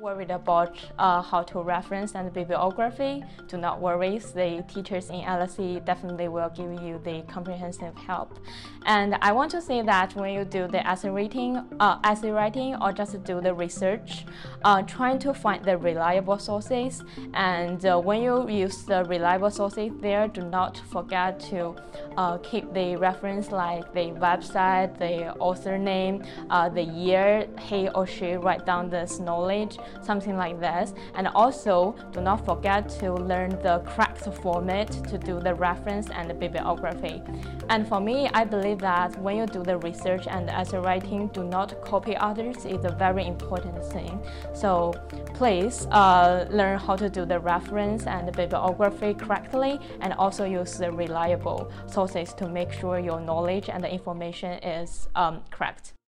worried about uh, how to reference and bibliography, do not worry. The teachers in LSE definitely will give you the comprehensive help. And I want to say that when you do the essay writing, uh, essay writing or just do the research, uh, trying to find the reliable sources. And uh, when you use the reliable sources there, do not forget to uh, keep the reference like the website, the author name, uh, the year he or she write down this knowledge, something like this. And also, do not forget to learn the correct format to do the reference and the bibliography. And for me, I believe that when you do the research and essay writing, do not copy others is a very important thing. So please uh, learn how to do the reference and the bibliography correctly and also use the reliable sources to make sure your knowledge and the information is um, correct.